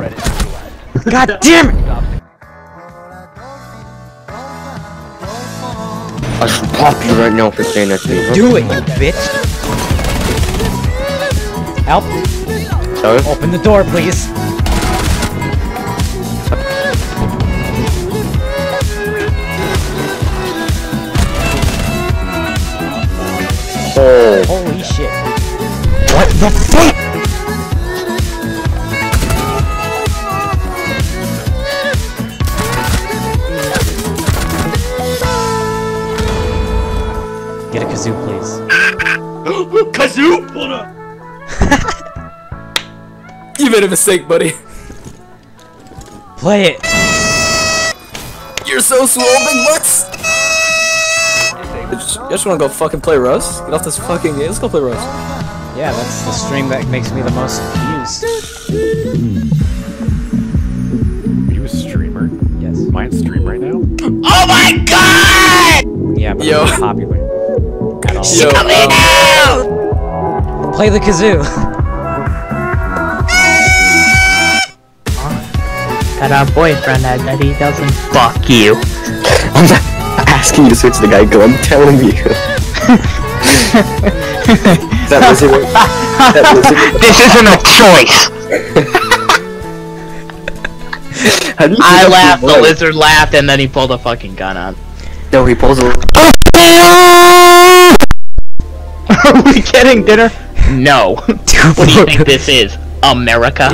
threat is neutralized. God damn it! I should pop you right now for saying that to me. Do it, you bitch! Help! Sorry? Open the door, please. Oh. Holy shit. What the fuck? Kazoo! you made a mistake, buddy. Play it! You're so swole, big butts! You just, you just wanna go fucking play Rust? Get off this fucking game. Let's go play Rust. Yeah, that's the stream that makes me the most views. Are you a streamer? Yes. Am I on stream right now? Oh my god! Yeah, but Yo. I'm not popular. At all. Yo, um, Play the kazoo! Got a boyfriend that, that he doesn't Fuck you. I'm not asking you to switch the guy go, I'm telling you. that lizard that lizard This isn't a choice! How do you I laughed, the the lizard laughed, and then he pulled a fucking gun out. No, he pulls a Are we getting dinner? No. what do you think this is? America?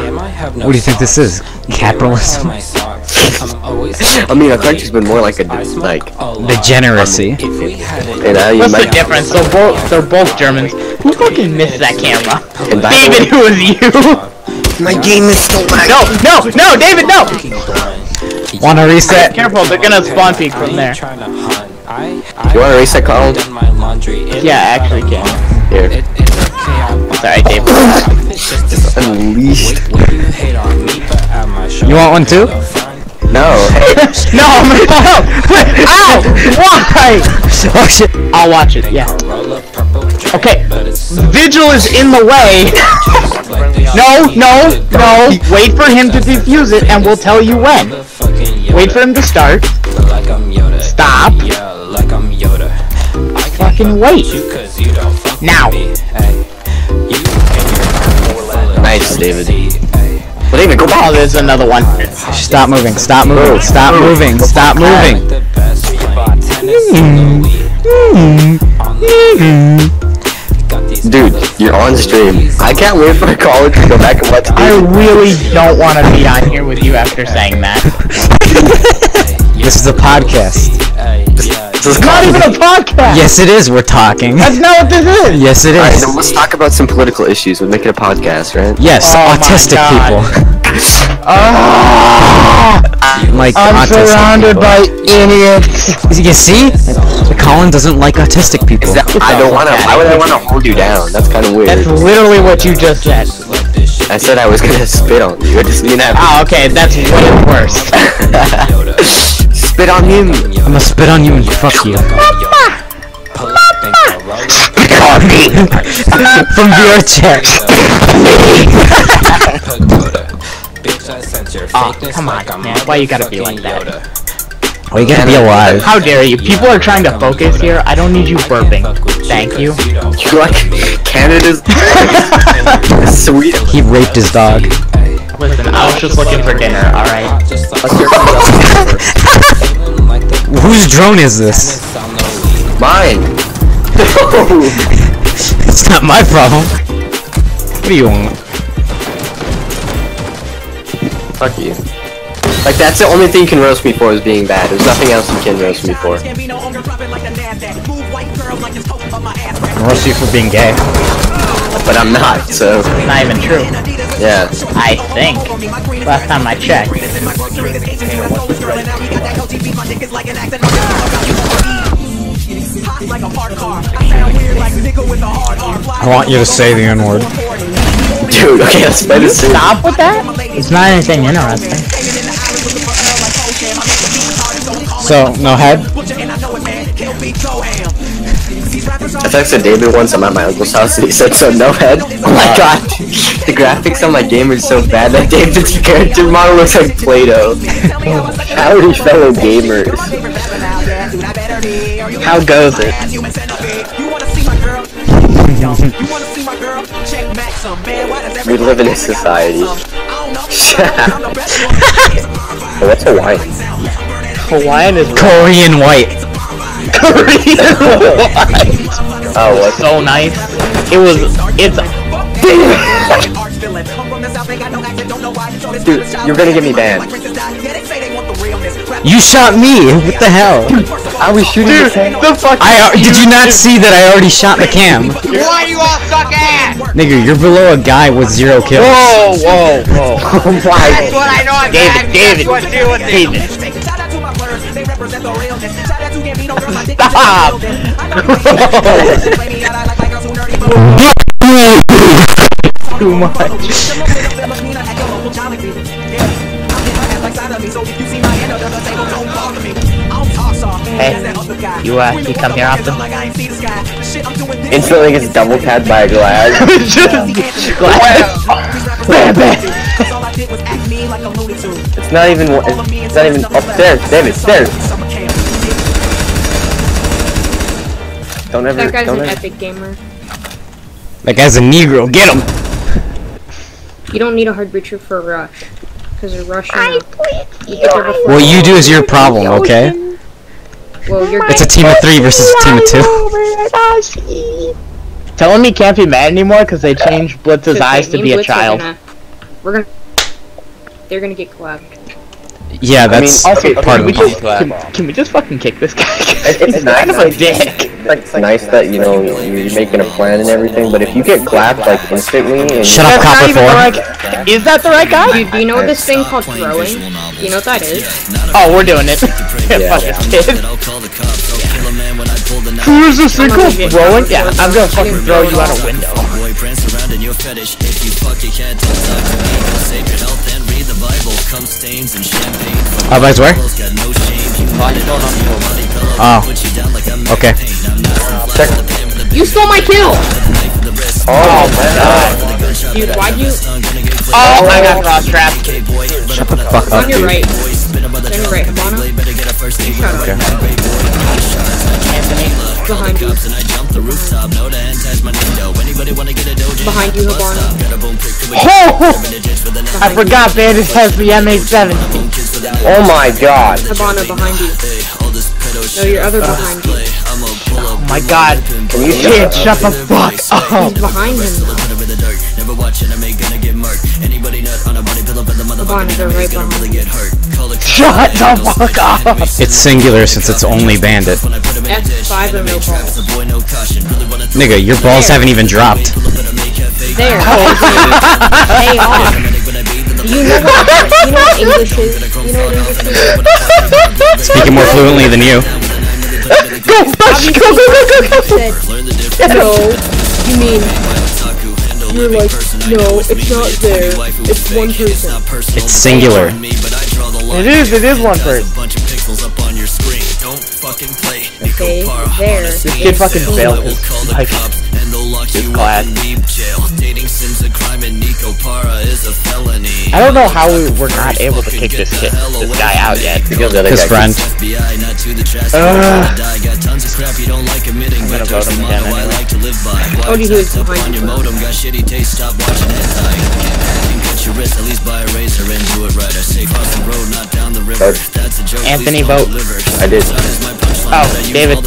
What do you think this is? Capitalism? I mean, our country's been more like a like Degeneracy. you know, you What's the difference? They're both they're both Germans. Who fucking missed that camera? And by the David, way- who was you? My game is still lagging. No, no, no, David, no! Wanna reset? Careful, they're gonna spawn peek from there. You wanna reset, Colin? Yeah, I actually can. Here. Sorry, David. Unleashed. You want one too? No. No, I'm gonna fall out! Ow! Why? Oh shit! I'll watch it, yeah. Okay, Vigil is in the way. No, no, no. Wait for him to defuse it, and we'll tell you when. Wait for him to start. Stop. Fucking wait. Now. Nice, David. Well, David, go Oh, there's another one. Stop moving, stop moving, oh. stop oh. moving, stop moving! Dude, you're on stream. I can't wait for college to go back and watch I really don't want to be on here with you after saying that. This is a podcast. This is Not even a podcast. Yes, it is. We're talking. That's not what this is. Yes, it is. All right, then let's talk about some political issues. We'll make it a podcast, right? Yes, Oh my autistic God. people. Ah, Like I'm surrounded people. by idiots. You see? Colin doesn't like autistic people. That, I don't wanna, why would I wanna hold you down? That's kinda weird. That's literally what you just said. I said I was gonna spit on you. I just mean that. Oh, okay, that's way worse. spit ah, ah, on him. I'm gonna spit on you and fuck you. From VR chat. Oh, come on, man. Why you gotta be like that? Oh, you gotta be alive. How dare you? People are trying to focus here. I don't need you burping. Thank you. You like Canada's sweet. He raped his dog. Listen, I was just looking for dinner, alright? Whose drone is this? Mine. It's not my problem. What do you want? Fuck you. Like that's the only thing you can roast me for is being bad. There's nothing else you can roast me for. Roast you for being gay. But I'm not, so Not even true. Yeah. I think. Last time I checked. I want you to say the N word. Dude, okay, let's play this. Stop with that? It's not anything interesting. So, no head? I texted David once I'm at my uncle's house and he said so no head. Oh my uh, god. The graphics on my game are so bad that David's character model looks like Play-Doh. Howdy, fellow gamers. How goes it? We live in a society. Oh, What's Hawaiian? Hawaiian is Korean white. Korean white. Oh, what? So nice. It was. It's. Dude, you're gonna get me banned. You shot me. What the hell? I was shooting Dude, the the fuck. I did you not see that I already shot the cam? Why you all suck ass? Nigga, you're below a guy with zero kills. Whoa, whoa, whoa. Oh my. That's what I know. David, David, David. Stop. Too much. Hey, you uh, you come here often? Instantly gets double tapped by a glass. It's not even. It's not even upstairs. David, stairs. Don't ever. That guy's don't an ever. epic gamer. That guy's a Negro. Get him. You don't need a hard breacher for a rush. Because a rush you get there before What you do is your problem, okay? Well, you're It's a team of three versus a team of two. Tell him he can't be mad anymore because they changed Blitz's eyes to be a Blitz child. Gonna, we're gonna. They're gonna get collabed. Yeah, that's Okay, part can of we the just can, can we just fucking kick this guy? It's, it's He's nice. kind of a dick. It's like, nice that you know you're making a plan and everything, but if you get clapped like instantly and Shut up, That's not Copper even Four. right. Is that the right guy? Dude, do you know this thing called throwing? Do you know what that is? Oh, we're doing it. Yeah. Fuck this. Who's this thing called throwing? Yeah, I'm gonna fucking throw you out a window. Uh, guys, where? Oh. Okay. Check. You stole my kill! oh my god, Dude, why'd you. Oh, I got cross trapped. Shut the fuck up, On your dude. right. On your right, Habana. You shut up. Behind you. Behind you, Habana. Oh, I forgot Bandit has the MH17. oh my god. Habana, behind you. No, your other behind you. Oh my god. Can you Kid, shut shut the fuck up. He's behind him. Habana, they're right behind you. Shut the fuck up. It's singular since it's only bandit. F5 or no balls. Nigga, your balls haven't even dropped. There. Hey, off. You know what, you know what English is? You know what English is? Speaking more fluently than you. Go, Bush, go, go, go, go, go. said, no, you mean, you're like, no, it's not there, it's one person. It's singular. It is, it is one person. There. This kid fucking failed his, like, his class. I don't know how we were not able to kick this kid, this guy out yet. Because the other His guy friend. Ugh. I'm gonna vote him again anyway. Oh, he was behind you. Anthony, vote. I did. Oh, David.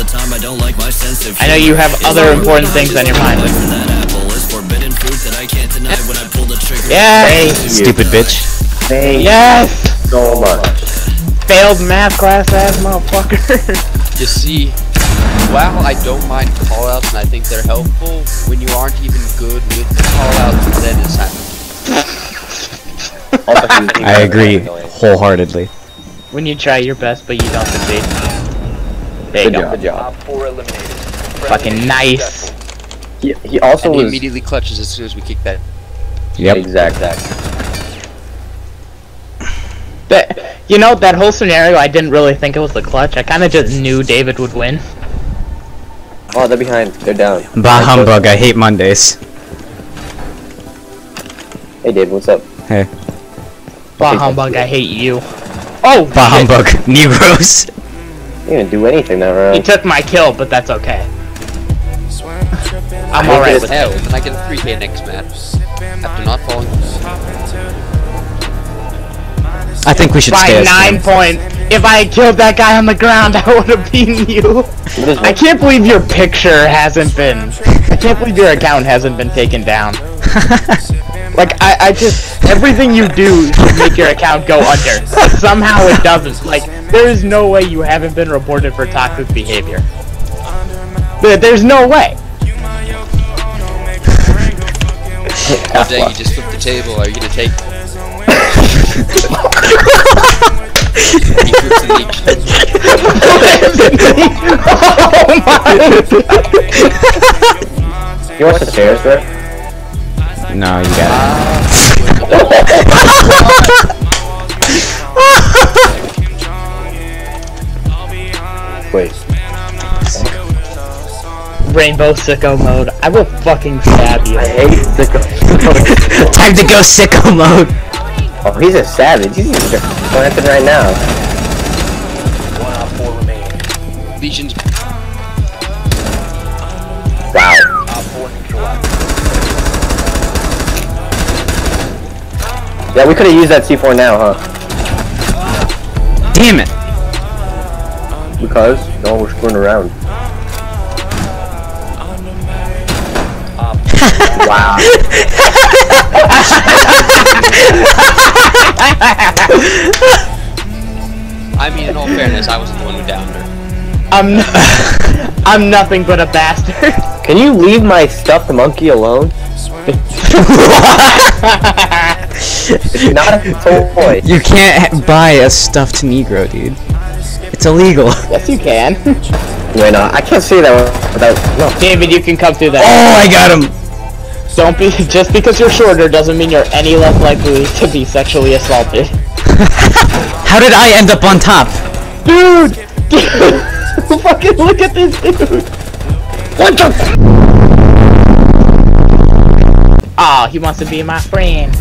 I know you have other important things on your mind. Yeah. Stupid bitch. Thank Yes. so much. Failed math class ass motherfucker. You see, while I don't mind callouts and I think they're helpful, when you aren't even good with the callouts, then it's not. Also, he was being I agree wholeheartedly. when you try your best but you don't succeed. There you Good go. job. Good job. Fucking nice. He, he also And he was. immediately clutches as soon as we kick that. Yep. Exactly. That, you know, that whole scenario, I didn't really think it was the clutch. I kind of just knew David would win. Oh, they're behind. They're down. Bah humbug, I hate Mondays. Hey, Dave, what's up? Hey. Bah humbug, I hate you. Oh, Bah shit. humbug. Negroes. You didn't do anything that He round. took my kill, but that's okay. I'm alright with Hell, it. then I get a 3k next match. After not falling. I think we should By stay nine friends. points. If I had killed that guy on the ground, I would have beaten you. I can't believe your picture hasn't been. I can't believe your account hasn't been taken down. Like I, I just everything you do should make your account go under. But somehow it doesn't. Like there is no way you haven't been reported for toxic behavior. There- There's no way. Oh dang, you just flipped the table. Are you gonna take? he flips the You want the stairs, bro? No, you got it. Wait. Rainbow sicko mode. I will fucking stab you. I hate sicko. Time to go sicko mode. oh, he's a savage. He's planting right now. One out four remaining. Legions. Yeah, we could have used that C4 now, huh? Damn it. Because no one was screwing around. wow. I mean, in all fairness, I wasn't the one who downed her. I'm n- I'm nothing but a bastard. Can you leave my stuffed monkey alone? It's not a toy. You can't buy a stuffed Negro, dude. It's illegal. yes, you can. Wait, no, I can't say that without. No. David, you can come through that. Oh, I got him. Don't be just because you're shorter doesn't mean you're any less likely to be sexually assaulted. How did I end up on top? Dude! Dude! Fucking look at this dude! What the Aw, he wants to be my friend.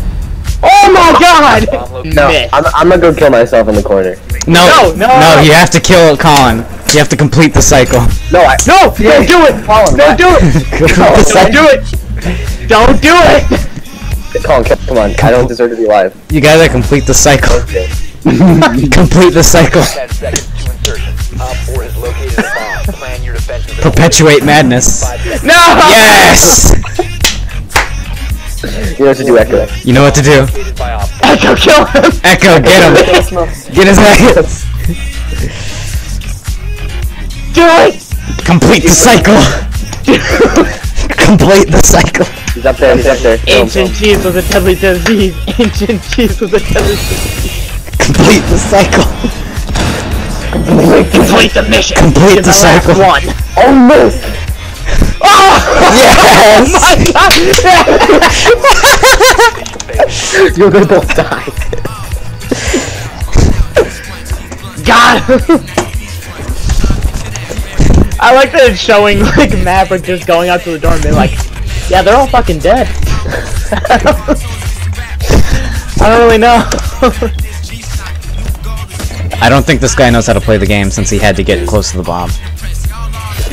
Oh my god! No, I'm, I'm gonna go kill myself in the corner. No, No, no, no, no. you have to kill Colin. You have to complete the cycle. No, I. No! Don't do it! Colin, Don't do it! Complete Don't cycle. do it! Don't do it! Colin, come come on. I don't deserve to be alive. You gotta complete the cycle. Okay. complete the cycle. 10 seconds to insertion. Op 4 has located a bomb. Plan your defenses. Perpetuate madness. No! Yes! You know what to do, Echo. You know what to do. By Op 4. Echo, kill him! Echo, get him. Get his ass. Do it! Complete the cycle. Complete the cycle. He's up there. He's up there. Kill him, kill Ancient him. cheese was a deadly disease. Ancient cheese was a deadly disease. Complete the cycle. Complete the mission. Complete the last cycle. one. Oh, miss! Yes! You're gonna both die. God. I like that it's showing like Maverick just going out to the door and being like, yeah, they're all fucking dead. I don't really know. I don't think this guy knows how to play the game since he had to get close to the bomb.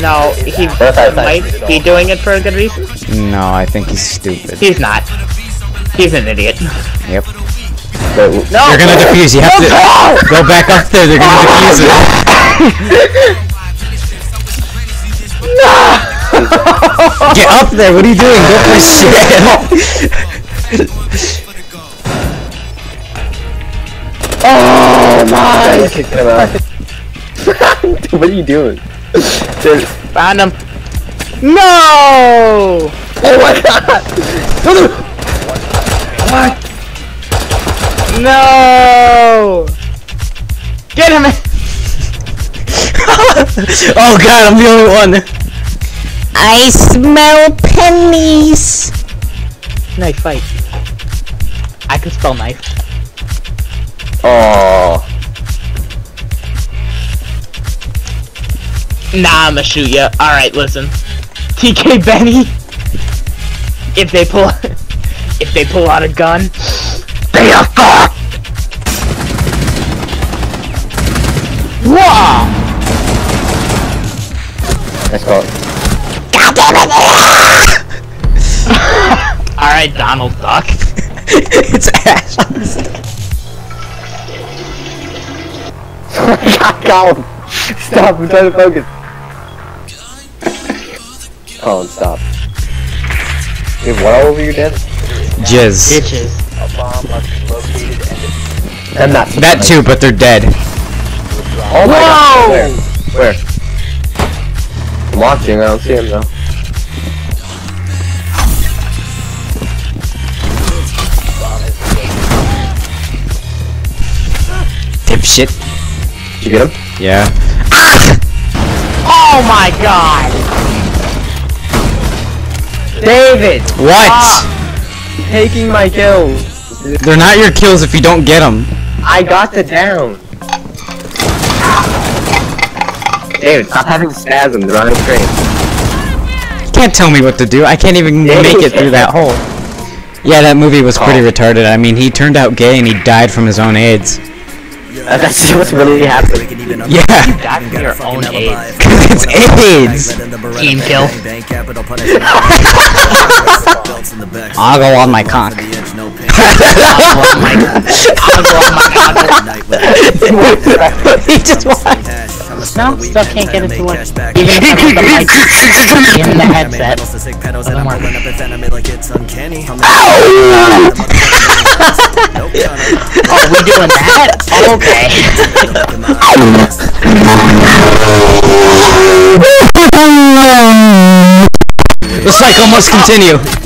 No, he might be doing it for a good reason. No, I think he's stupid. He's not. He's an idiot. Yep. Wait, No. They're gonna defuse. You have to go back up there. They're gonna defuse it. no! Get up there. What are you doing? Go for shit. Oh my! Kicking him out. Dude, what are you doing? Dude, Found him. No! oh my god! What? No! Get him! oh god, I'm the only one. I smell pennies. Knife fight. I can spell knife. Oh. Nah, I'ma shoot ya. Alright, listen. TK Benny. If they pull If they pull out a gun, they are fucked. Whoa! Let's go. All right, Donald Duck. it's Ash on the stick. Stop, I'm trying to focus. Colin, stop. You have what all over your dead? Jizz. Bitches. A bomb located and defused. I'm not. That too, but they're dead. Oh my god. Where? Where? I'm watching, I don't see him though. Dipshit. Did you get him? Yeah. Ah! Oh my god! David! What? Taking my kills! They're not your kills if you don't get them. I got the down! David, stop having spasms, they're on train. You can't tell me what to do. I can't even make it through that hole. Yeah, that movie was pretty oh. retarded. I mean, he turned out gay and he died from his own AIDS. Uh, that's what's really happening. Yeah, Die from your own AIDS. because it's AIDS. Team kill. I'll go on my cock. He just watched. No, still can't get it to work. In the headset, doesn't. Oh, we doing that? Okay. The cycle must continue.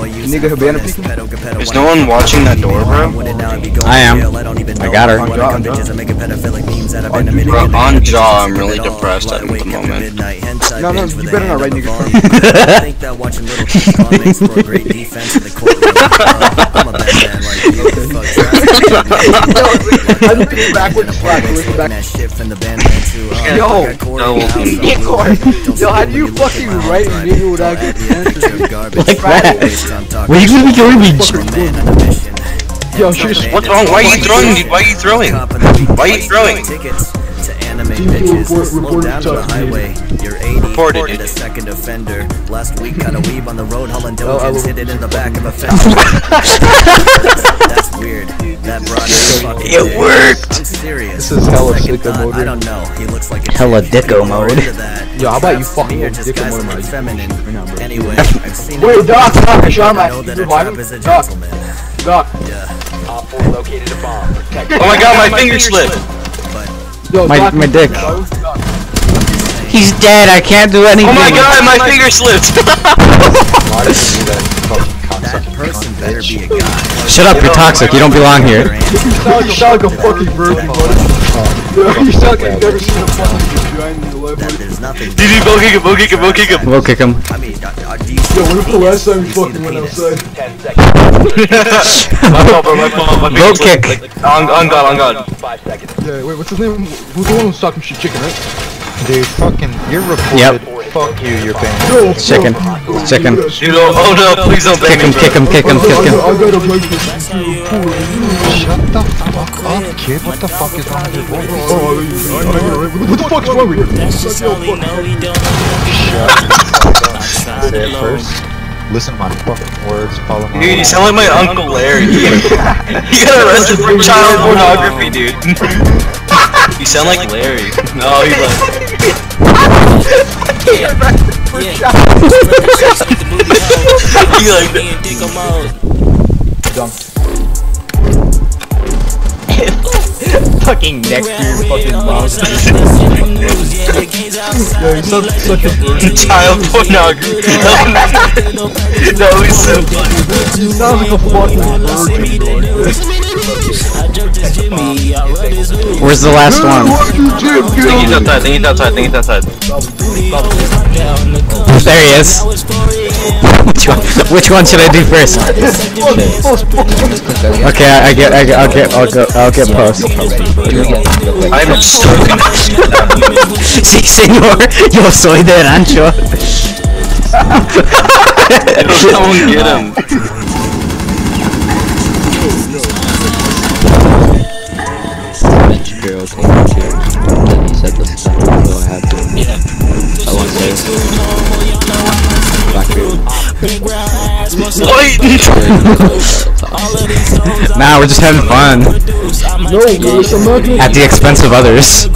bug. Is no one watching that door, bro? I am. I got her. Bro, on jaw, I'm really depressed at the moment. No, no, you better not write nigga first. think that watching little kids comics for a great defense in the courtroom. Uh, I'm a bad man like you. I just think backwards slack, so back. That shit from the band too. Uh, Yo, I got Corey no. House, I'm Get Corey. Don't Yo, how do you fucking write like, nigga without at getting the end of censored? your garbage. Like that. I'm What are you gonna be garbage? for a man on a mission. Yo, she's What's wrong? Why are you throwing, dude? Why are you throwing? Why are you throwing? Tickets to bitches. report- Slow report down the highway. You're 80 Reported, and a second offender. Last week got a weave on the road hauling Oh, I diligence. will- Hit it in the back of a fence. That's weird. That brought me fucking It dick. worked. I'm serious. This is hella Second sicko mode. I don't know. He looks like a Hella chick. dicko mode. that. Yo, how about you Perhaps fucking you're little just dicko mode, looking feminine. Right. Anyway, I've seen Wait, Doc, Doc, before. Sean, I Max, you that a reviving? trap is a Doc. Doc, Yeah. Op 4 located a bomb. Oh my god, my finger slipped. Yo, My- my dick. Doc, He's dead. I can't do anything. Oh my god, my finger slipped. That person better be a guy. Shut up. You're toxic. You don't belong here. You sound, you sound like a fucking virgin, buddy. You sound like you've never seen a fucking vagina in your life, That buddy. there's nothing. Dude, go kick him, go kick him, go kick him. We'll kick him. I mean, are, are these Yo, when was the last time you see the fucking went outside? 10 seconds. My fault, bro, my fault. My finger kick. Like, on, on God, on God. 5 seconds. Yeah, wait, what's his name? Who's the one who's talking shit chicken, right? Dude, fucking, you're reported. Yep. Fuck you, you're banned. Yo, Chicken. yo, Chicken. yo, Dude, oh, oh no, please don't Kick ban him. me, Kick bro. him. Kick him. Kick him. I got a mic this to pool. Shut the fuck up, kid. What the fuck is wrong with your voice? Oh, I you're right. What the fuck is wrong with you? Say it first. Listen to my fucking words. Follow my Dude, you sound like my Uncle Larry. you got arrested for child pornography, dude. you sound like Larry. No, he's like. he like. fucking next to your fucking mouth. Yo, you sound such a virgin. Child pornography. that was so funny. You sound like a fucking virgin, Where's the last one? think he's outside, think he's outside, think he's outside. There he is. Which one? Which one should I do first? Okay, I, I get, I get, I'll get, I'll go, I'll get post. I'm so confused. Sí, señor. Yo soy de rancho. Someone get him. Girl Blackbeard Nah, we're just having fun. No, guys, I'm not doing At the expense of others.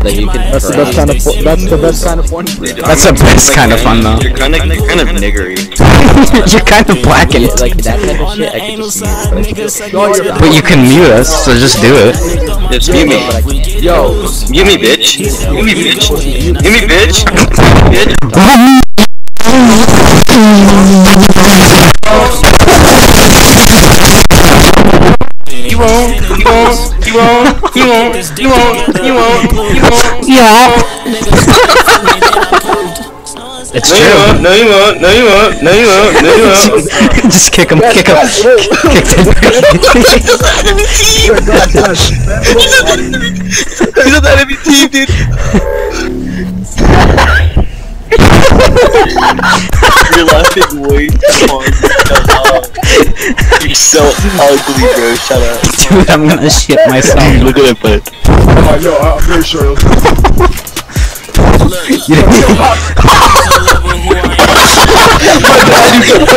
that you can That's the best kind of fu- that's the best kind of fun. That's the best kind of fun though. You're kind of, you're kind of niggery. You're kind of blackened. like that type of shit I can just use but But you can mute us, so just do it. Just mute me. Yo, Give me, bitch. Give me, bitch. Give me, bitch. Bitch. You won't. You won't. You won't. You won't. You won't. You won't. You won't. Yeah. It's No, you won't. No, you won't. No, you won't. No, you won't. No, you won't. just kick him, kick him. Kick him. He's on that enemy team, dude. You're laughing way too hard. You're so ugly, bro. Shut up. Dude, I'm gonna shit myself. Look at that butt. uh, yo, I'm very sure. You didn't-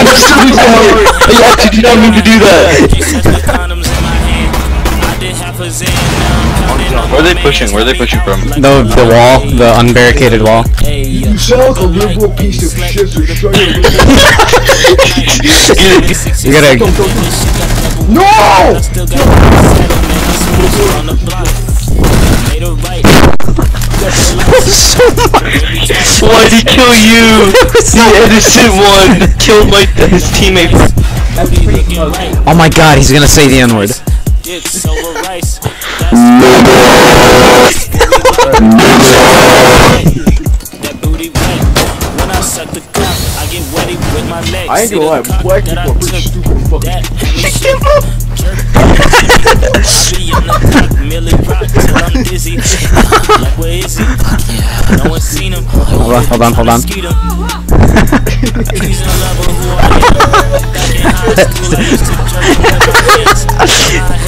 I actually did not mean to do that. Where are they pushing? Where are they pushing from? the the wall, the unbarricaded wall. You sound a liberal piece of shit, so you can try You gotta. No! Why'd he kill you? The innocent one killed my his teammate. Oh my god, he's gonna say the N word. I ain't gonna lie, black people are pretty stupid and fucking Hold on, hold on, hold on.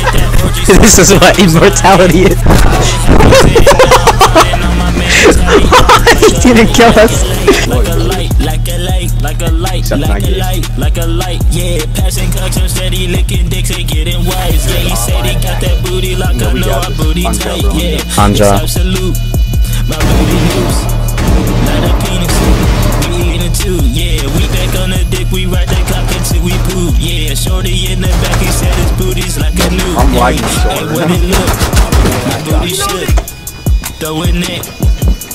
this is what immortality is. he didn't kill us. like a light, like a light, like a light, like a light, like a light, yeah. Passing cocks, I'm steady licking dicks and getting wise. Yeah, he said he got that booty lock, I know I booty tight, yeah. Anja. Absolute, a new. I'm liking it look? My booty shook, throwing it.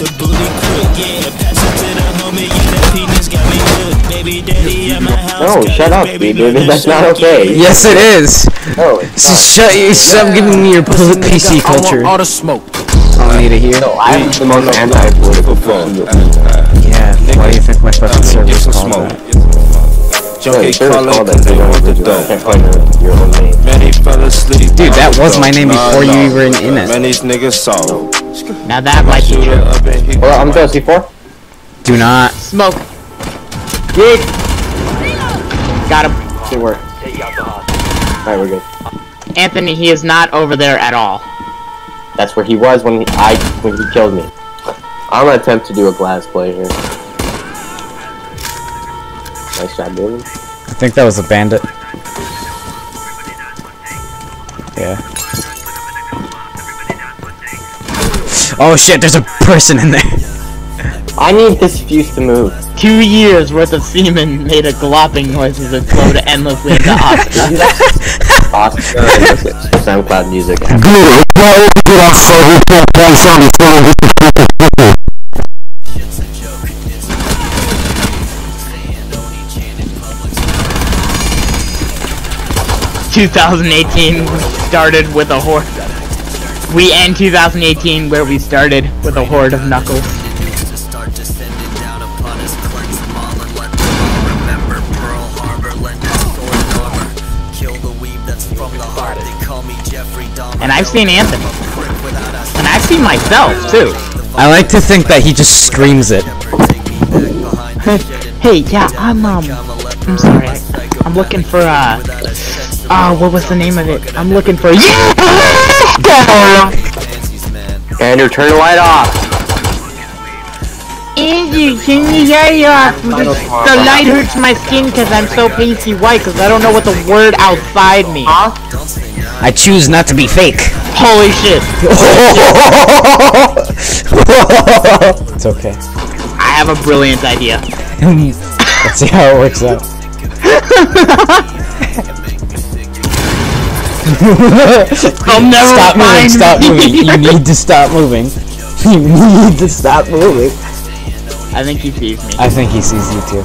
The booty quick, yeah. Pass it to the homie, yeah. That penis got me hooked. Baby daddy at my house. No, shut up, baby dude. on the That's not okay. Yes, it is. No, So shut you. Stop giving me your PC culture. All the smoke. I don't need to hear. I'm the most anti-political phone. Yeah. Why do you think my fucking server's called that? Junkie called that they want the dope. Can't find your own name. Many fell asleep. Dude, that was my name before you even in it. Many niggas saw. Now that might be true. Up and he Well, I'm Dosey 4. Do not. Smoke. Dig. Got him. Good work. Alright, we're good. Anthony, he is not over there at all. That's where he was when he, I when he killed me. I'm gonna attempt to do a glass play here. Nice job, David. I think that was a bandit. Yeah. Oh shit, there's a person in there. I need this fuse to move. two years worth of semen made a glopping noise as it flowed endlessly into Oscar. Oscar, SoundCloud music. Two thousand eighteen started with a horde. We end 2018 where we started with a horde of knuckles. And I've seen Anthony. And I've seen myself too. I like to think that he just screams it. hey, yeah, I'm um, I'm sorry, I'm looking for uh, uh, what was the name of it? I'm looking for yeah. Andrew, turn the light off. Andrew, can you hear you off? The, the light hurts my skin because I'm so pasty white because I don't know what the word outside means. I choose not to be fake. Holy shit. it's okay. I have a brilliant idea. Let's see how it works out. I'll never stop moving, find stop moving. You need to stop moving. You need to stop moving. I think he sees me. I think he sees you too.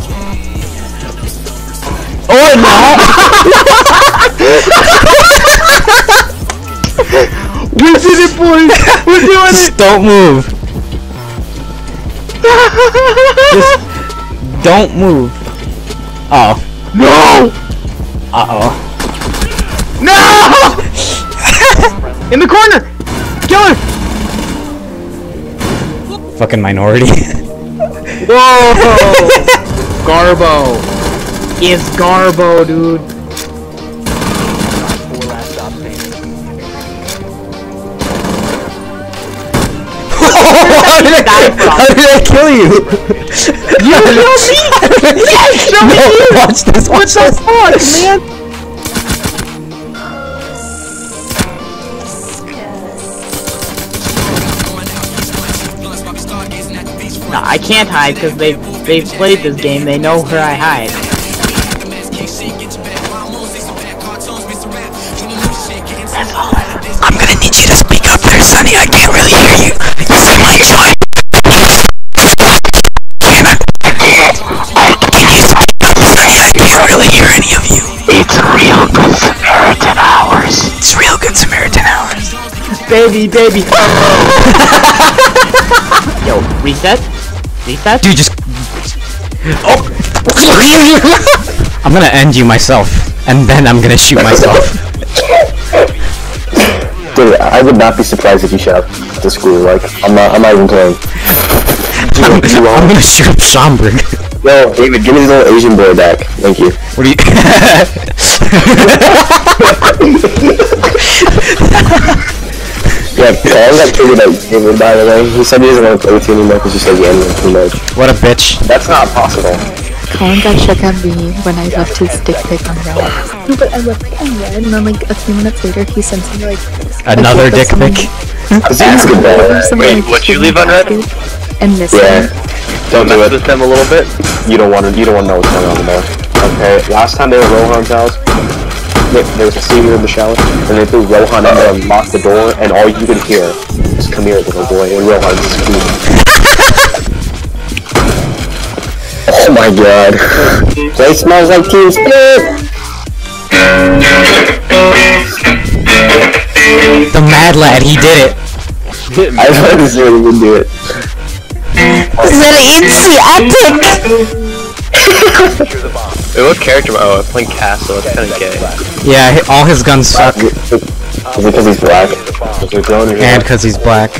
Or not! we did it, boys! We're doing Just it! don't move. Just don't move. Oh. No! Uh oh. No! In the corner! Kill her! Fucking minority. Whoa! Garbo. It's Garbo, dude. how, did I, how did I kill you? You killed me! Yes, show me no, you! watch this, What watch the this. fuck, man? I can't hide because they they've played this game. They know where I hide. I'm gonna need you to speak up there, Sonny. I can't really hear you. You said my joy. Can I? Can you speak up, Sonny? I can't really hear any of you. It's real good Samaritan hours. It's real good Samaritan hours. Baby, baby. Yo, reset? Reset? Dude, just. Oh! I'm gonna end you myself, and then I'm gonna shoot myself. Dude, I would not be surprised if you shot the school. Like, I'm not. I'm not even playing. I'm, I'm gonna shoot up Schomburg. Yo, David, give me this little Asian boy back. Thank you. What are you? Yeah, I got figured out David, by the way. He said he doesn't want to play with you anymore because you said the N-word too much. what a bitch. That's not possible. Colin got shook on me when I left his dick pic on red. No, but I left it on red, and then like a few minutes later, he sent me like Another dick pic. Yeah, someone, Wait, like, what'd you leave on red? And this Yeah. Don't do it. with them a little bit. You don't want to. You don't want to know what's going on in there. Okay. Last time they were at Rohan's house, there, there was a senior in the shower, and they threw Rohan in there and locked the door, and all you could hear was "Come here, little boy," and Rohan screaming. oh my god. Place smells like Team Spirit. The mad lad, he did it. I thought this really would do it. Is that an inside it. Wait, what character? am I- Oh, I'm playing Castle. It's kind of gay. Yeah, all his guns suck, Is it because he's black? Is it grown or and because he's black.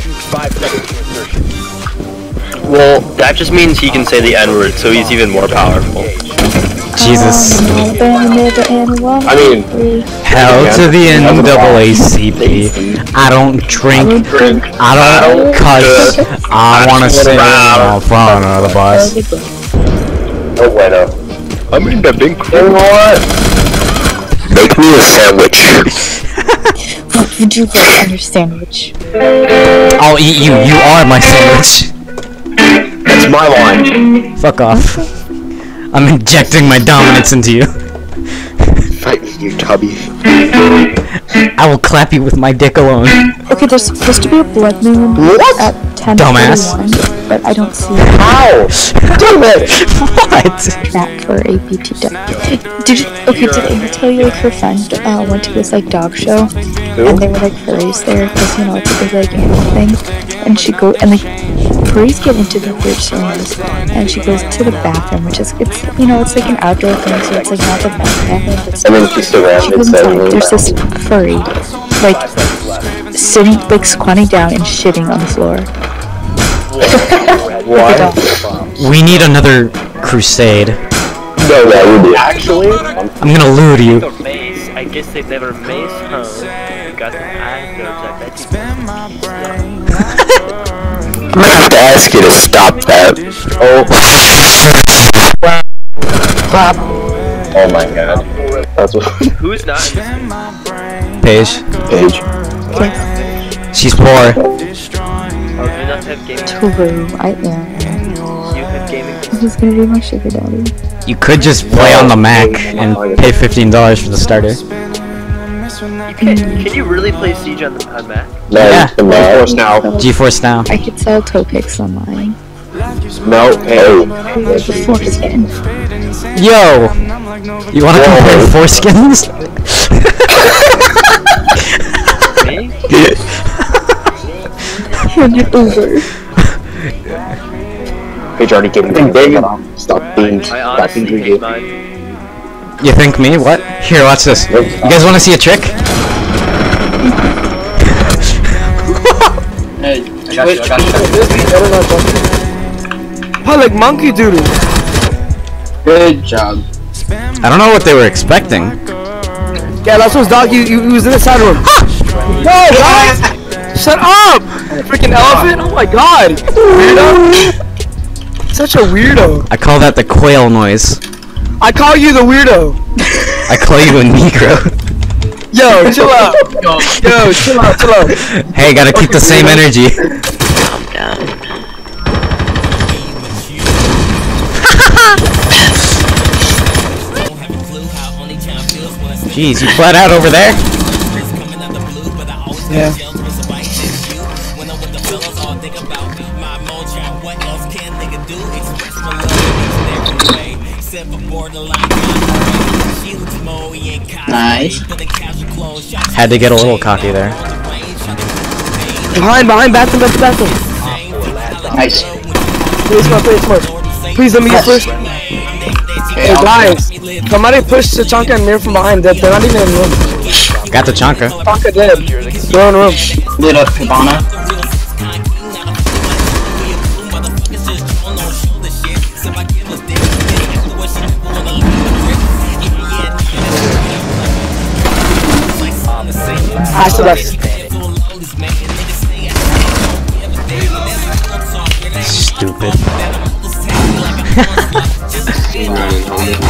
Well, that just means he can say the N word, so he's even more powerful. Jesus. I mean, Hell to the NAACP. I don't drink. I don't cuss. I wanna sit in front of the bus. Oh, no bueno. I mean, that big You know what? Make me a sandwich. Would you like your sandwich? I'll eat you. You are my sandwich. That's my line. Fuck off. I'm injecting my dominance into you. Fight me, you tubby. I will clap you with my dick alone. Okay, there's supposed to be a blood moon What? at 10 Dumbass. But I don't see it. How? Damn it! What? That for APTW. Did you, okay, did Amy tell you like her friend uh, went to this like dog show and they were like furries there because you know it's a big like animal thing and she go and like furries get into the weird ceremonies and she goes to the bathroom which is it's you know it's like an outdoor thing so it's like not the best bathroom but it's And then she stood around she and goes said, inside there's this furry like sitting like squatting down and shitting on the floor Why? We need another crusade. No, that would be. Actually, I'm gonna lure you. I guess they've never mace home. Got the eye goes, I bet you. I'm gonna have to ask you to stop that. Oh. Clap. Oh my god. That's what. Who's not in this? Paige. Paige. She's poor. Have gaming? True, I am You have gaming. he's gonna be my sugar daddy You could just play on the Mac and pay fifteen dollars for the starter. Can, can you really play Siege on the on Mac? No, Yeah. the Force now. GeForce Now. I could sell toe picks online. No, hey. The foreskin. Yo! You wanna compare foreskins? Me? And Uber. Paige already gave me the Stop being, I stop being greedy. You think me? What? Here, watch this. You guys wanna see a trick? Hey, I got you, I got you. I like monkey doodle. Good job. I don't know what they were expecting. Yeah, that's what's dog. You, you, he was in the side room. no, guys! Shut up! Freaking elephant! Oh my god! Weirdo! Such a weirdo. I call that the quail noise. I call you the weirdo. I call you a negro. Yo, chill out. Yo, chill out, chill out. Hey, gotta keep the same energy. Jeez, you flat out over there? Yeah. Nice. Had to get a little cocky there. Behind, behind, bathroom, bathroom, bathroom. Nice. Play smart, play smart. Please let me get first. Hey guys, somebody push the Chanka and Mir from behind. They're, they're not even in the room. Got the chonka. Chanka dead. They're in the room. Lit up Cabana. I still left. Stupid.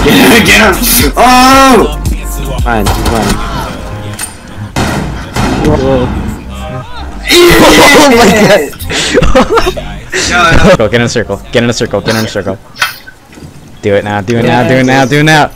Get him, get him! Oh! Fine, fine. Oh circle, get in a circle. Get in a circle. Get in a circle. Do it now. Do it now. Do it now. Do it now.